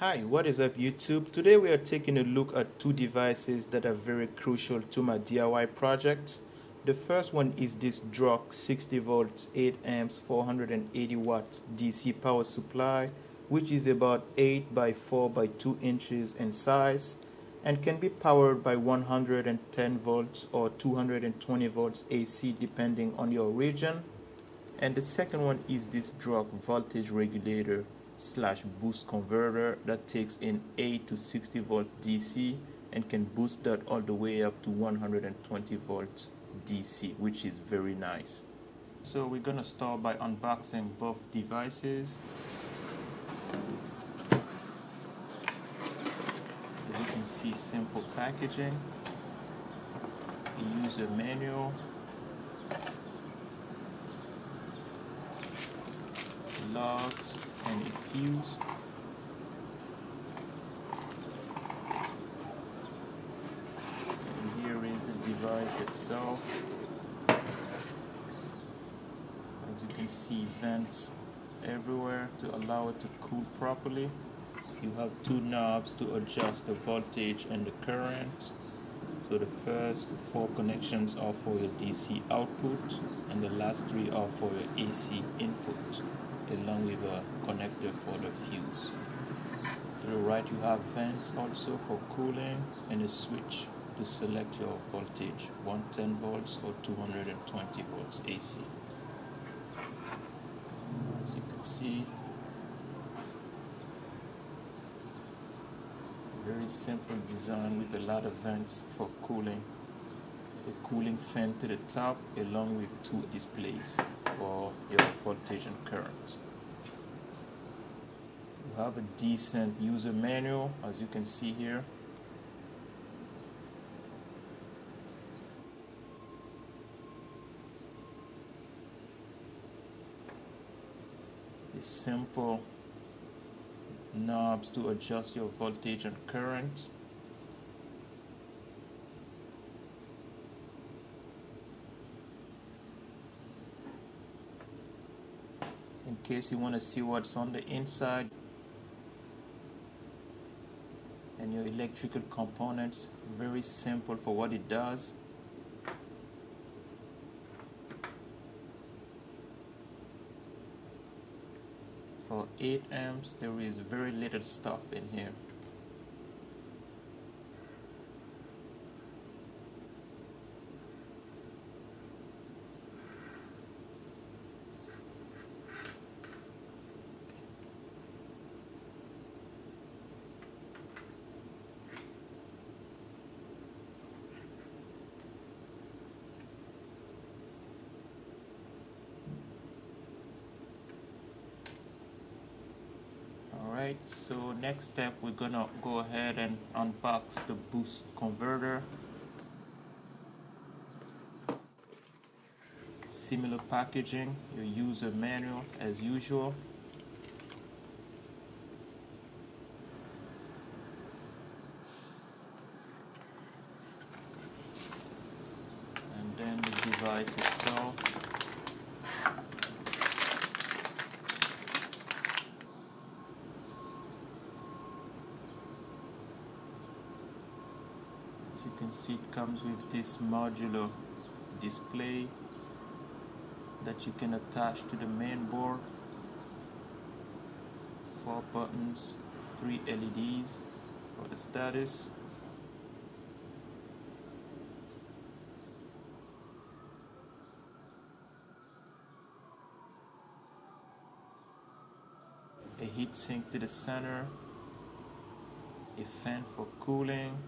Hi, what is up YouTube? Today we are taking a look at two devices that are very crucial to my DIY projects. The first one is this DROK 60 volts 8 amps 480 watts DC power supply which is about 8 by 4 by 2 inches in size and can be powered by 110 volts or 220 volts AC depending on your region. And the second one is this DROK voltage regulator slash boost converter that takes in 8 to 60 volt DC and can boost that all the way up to 120 volts DC which is very nice. So we're gonna start by unboxing both devices. As you can see simple packaging, user manual, logs, and. And here is the device itself. As you can see vents everywhere to allow it to cool properly. You have two knobs to adjust the voltage and the current. So the first four connections are for your DC output and the last three are for your AC input along with a connector for the fuse. To the right you have vents also for cooling and a switch to select your voltage 110 volts or 220 volts AC. As you can see very simple design with a lot of vents for cooling a cooling fan to the top along with two displays for your voltage and current. You have a decent user manual as you can see here. A simple knobs to adjust your voltage and current in case you want to see what's on the inside and your electrical components very simple for what it does. For 8 amps there is very little stuff in here Alright, so next step we're gonna go ahead and unbox the boost converter. Similar packaging, your user manual as usual. And then the device itself. As you can see it comes with this modular display that you can attach to the main board. Four buttons, three LEDs for the status. A heatsink to the center, a fan for cooling,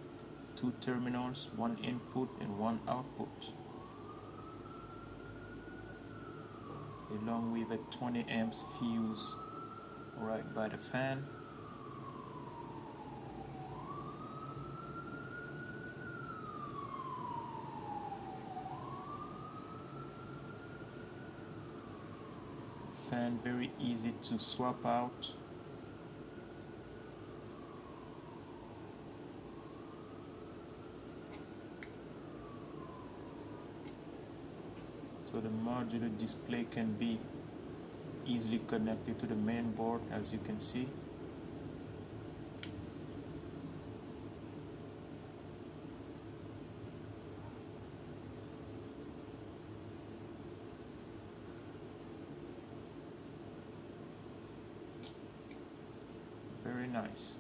two terminals, one input and one output. Along with a 20 amps fuse right by the fan. Fan very easy to swap out so the modular display can be easily connected to the main board as you can see. Very nice.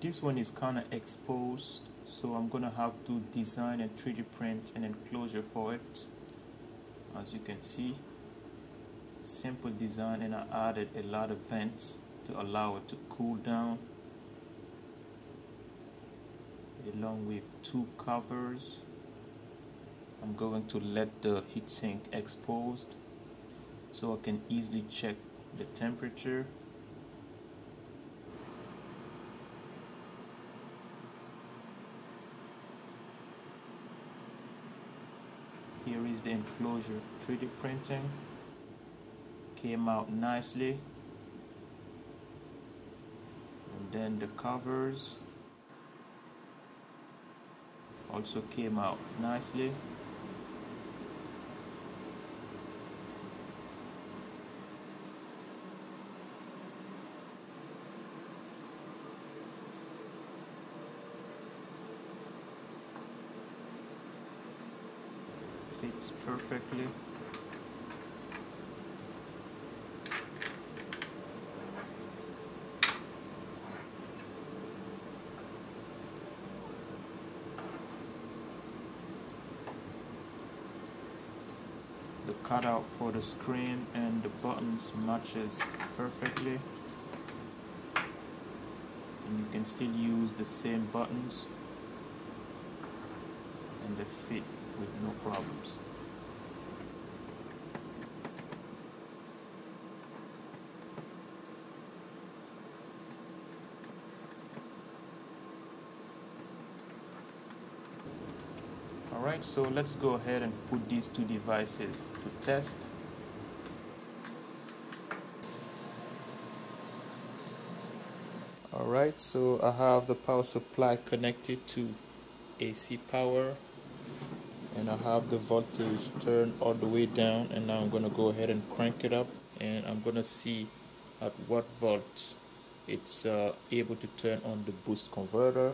This one is kind of exposed so I'm gonna have to design a 3d print an enclosure for it as you can see simple design and I added a lot of vents to allow it to cool down along with two covers. I'm going to let the heatsink exposed so I can easily check the temperature here is the enclosure 3D printing. Came out nicely. And then the covers also came out nicely fits perfectly. The cutout for the screen and the buttons matches perfectly. And you can still use the same buttons. And they fit with no problems Alright, so let's go ahead and put these two devices to test. Alright, so I have the power supply connected to AC power and I have the voltage turned all the way down and now I'm going to go ahead and crank it up and I'm going to see at what volt it's uh, able to turn on the boost converter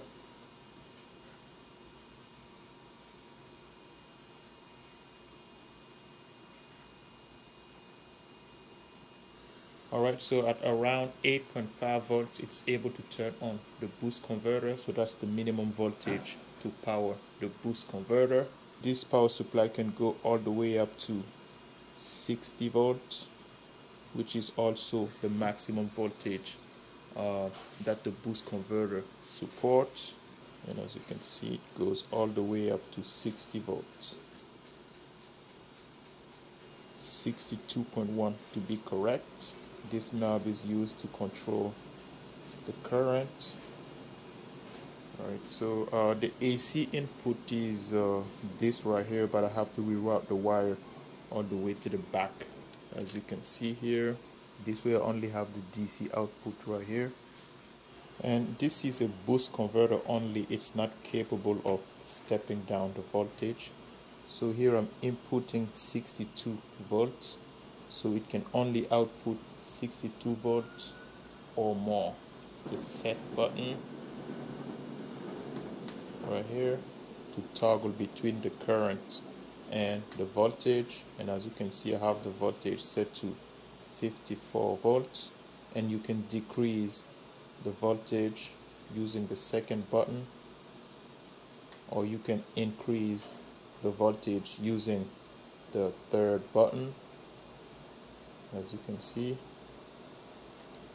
Alright, so at around 8.5 volts, it's able to turn on the boost converter. So that's the minimum voltage to power the boost converter. This power supply can go all the way up to 60 volts, which is also the maximum voltage uh, that the boost converter supports. And as you can see, it goes all the way up to 60 volts. 62.1 to be correct this knob is used to control the current Alright, so uh, the AC input is uh, this right here, but I have to reroute the wire all the way to the back. As you can see here, this way I only have the DC output right here. And this is a boost converter only, it's not capable of stepping down the voltage. So here I'm inputting 62 volts, so it can only output 62 volts or more. The set button right here. To toggle between the current and the voltage. And as you can see I have the voltage set to 54 volts. And you can decrease the voltage using the second button. Or you can increase the voltage using the third button. As you can see.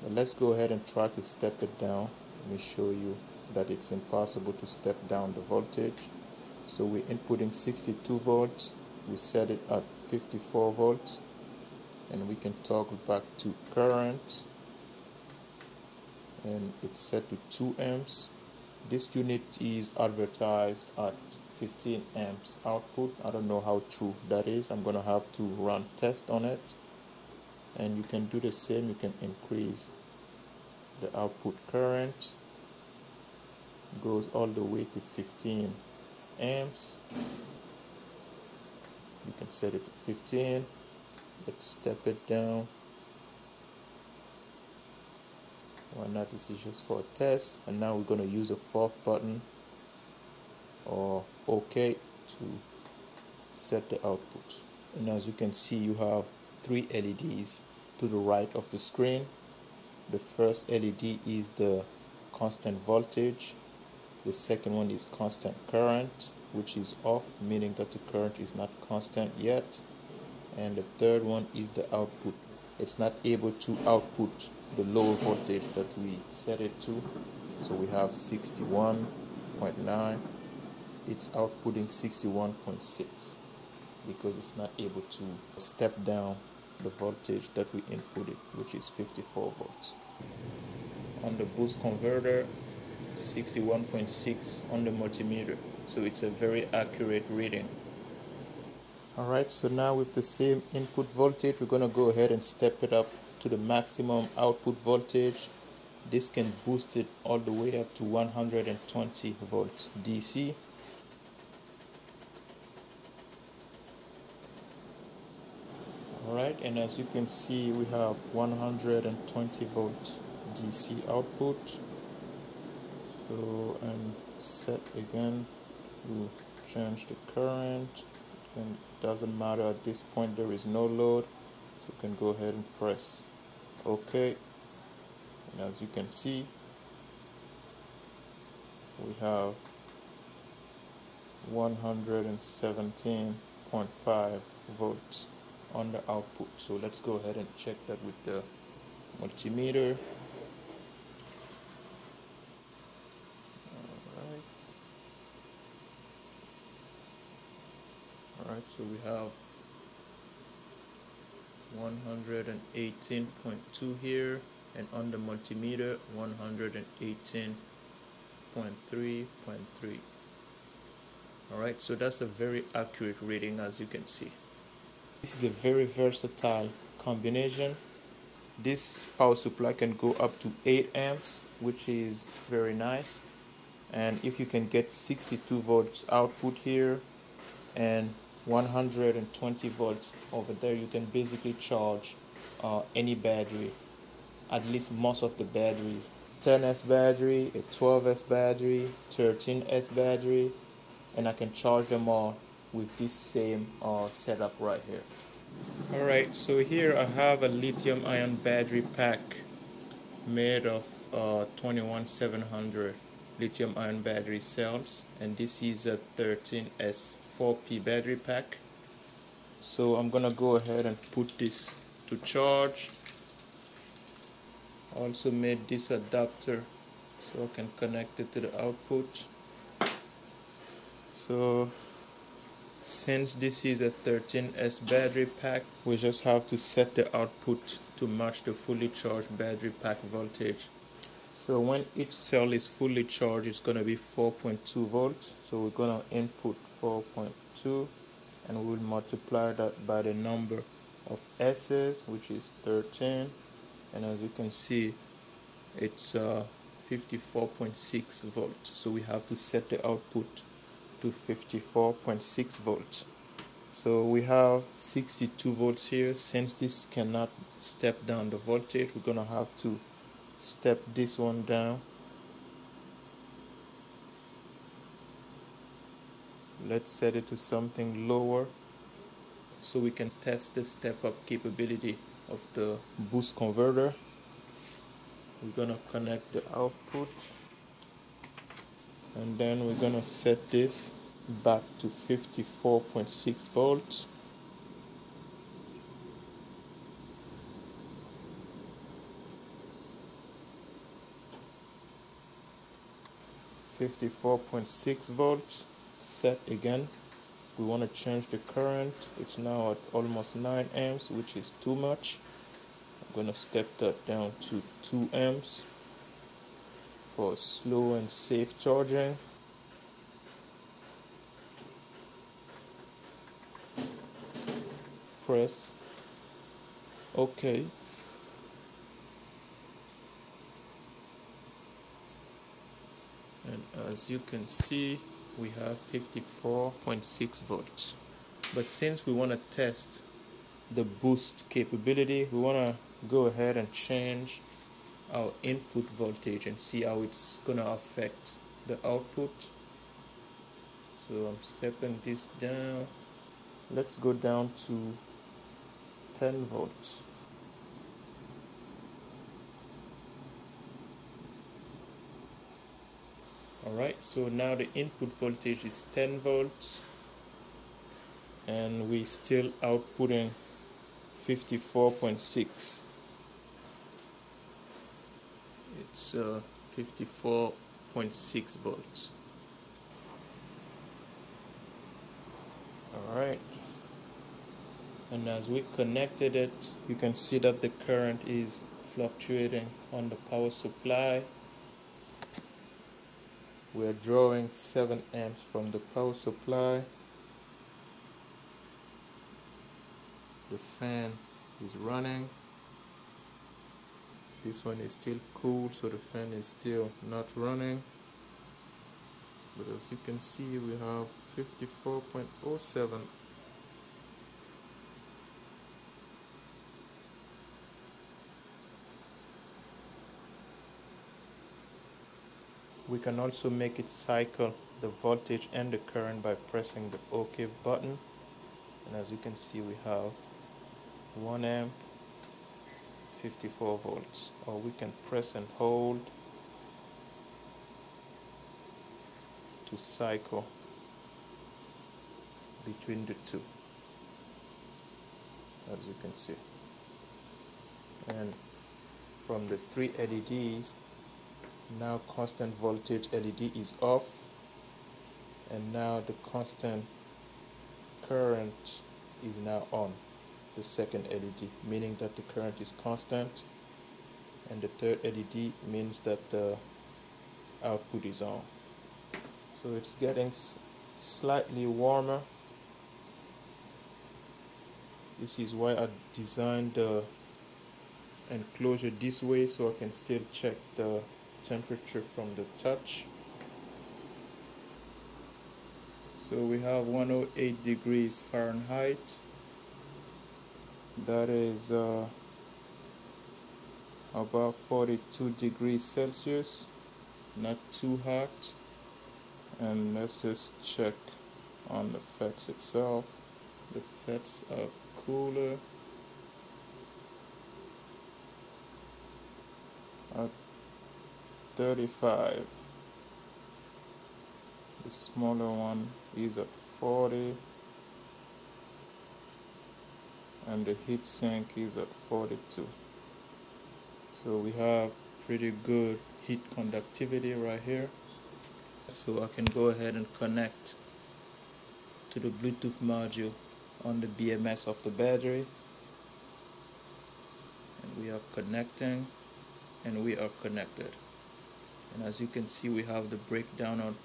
But let's go ahead and try to step it down. Let me show you that it's impossible to step down the voltage. So we're inputting 62 volts we set it at 54 volts and we can toggle back to current. And it's set to 2 amps. This unit is advertised at 15 amps output. I don't know how true that is. I'm gonna have to run test on it. And you can do the same. You can increase the output current goes all the way to 15 amps. You can set it to 15 let's step it down. Why not? This is just for a test. And now we're going to use a fourth button or OK to set the output. And as you can see you have three LEDs to the right of the screen. The first LED is the constant voltage the second one is constant current which is off meaning that the current is not constant yet. And the third one is the output. It's not able to output the lower voltage that we set it to. So we have 61.9 it's outputting 61.6 because it's not able to step down the voltage that we inputted which is 54 volts. On the boost converter 61.6 on the multimeter so it's a very accurate reading. Alright so now with the same input voltage we're going to go ahead and step it up to the maximum output voltage. This can boost it all the way up to 120 volts DC alright and as you can see we have 120 volts DC output so and set again to change the current. And doesn't matter at this point there is no load so you can go ahead and press OK. And as you can see we have 117.5 volts on the output. So let's go ahead and check that with the multimeter Alright, so we have 118.2 here and on the multimeter 118.3.3 alright so that's a very accurate reading as you can see. This is a very versatile combination. This power supply can go up to 8 amps which is very nice. And if you can get 62 volts output here and 120 volts over there you can basically charge uh, any battery at least most of the batteries. 10s battery a 12s battery 13s battery and I can charge them all with this same uh, setup right here. Alright so here I have a lithium ion battery pack made of uh, 21700 lithium ion battery cells and this is a 13s 4p battery pack. So I'm gonna go ahead and put this to charge. Also made this adapter so I can connect it to the output. So since this is a 13S battery pack we just have to set the output to match the fully charged battery pack voltage so when each cell is fully charged it's going to be 4.2 volts. So we're going to input 4.2 and we'll multiply that by the number of S's which is 13 and as you can see it's uh, 54.6 volts. So we have to set the output to 54.6 volts. So we have 62 volts here. Since this cannot step down the voltage we're gonna have to step this one down. Let's set it to something lower so we can test the step up capability of the boost converter. We're gonna connect the output. And then we're gonna set this back to 54.6 volts 54.6 volts set again. We want to change the current. It's now at almost 9 amps which is too much. I'm going to step that down to 2 amps for slow and safe charging. Press OK and as you can see we have 54.6 volts. But since we want to test the boost capability we want to go ahead and change our input voltage and see how it's gonna affect the output. So I'm stepping this down. Let's go down to 10 volts alright so now the input voltage is 10 volts. And we're still outputting 54.6 it's uh, 54.6 volts. Alright. And as we connected it you can see that the current is fluctuating on the power supply we are drawing 7 amps from the power supply. The fan is running. This one is still cool so the fan is still not running. But as you can see we have 54.07 we can also make it cycle the voltage and the current by pressing the OK button. And as you can see we have 1 amp 54 volts. Or we can press and hold to cycle between the two as you can see. And from the three LEDs now constant voltage LED is off. And now the constant current is now on the second LED meaning that the current is constant. And the third LED means that the output is on. So it's getting slightly warmer. This is why I designed the enclosure this way so I can still check the temperature from the touch. So we have 108 degrees Fahrenheit. That is uh, about 42 degrees Celsius. Not too hot. And let's just check on the FETs itself. The FETs are cooler. At 35 the smaller one is at 40 and the heatsink is at 42 so we have pretty good heat conductivity right here. So I can go ahead and connect to the Bluetooth module on the BMS of the battery. And we are connecting and we are connected and as you can see we have the breakdown on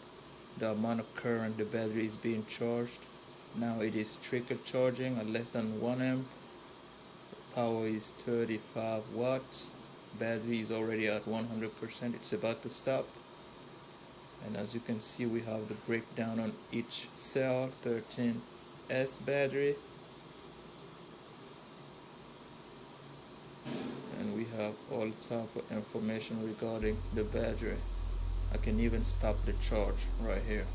the amount of current the battery is being charged. Now it is trickle charging at less than 1 amp. Power is 35 watts. Battery is already at 100% it's about to stop. And as you can see we have the breakdown on each cell 13S battery and we have all type of information regarding the battery I can even stop the charge right here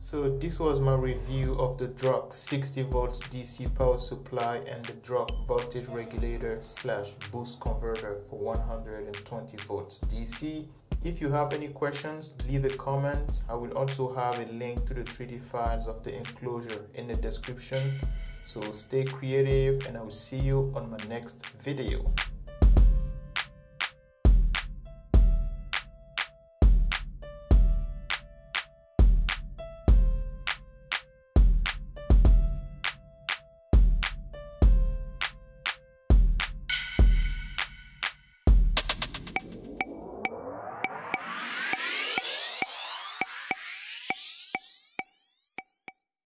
so this was my review of the DROK 60 volts DC power supply and the DROK voltage regulator slash boost converter for 120 volts DC if you have any questions, leave a comment. I will also have a link to the 3D files of the enclosure in the description. So stay creative and I will see you on my next video.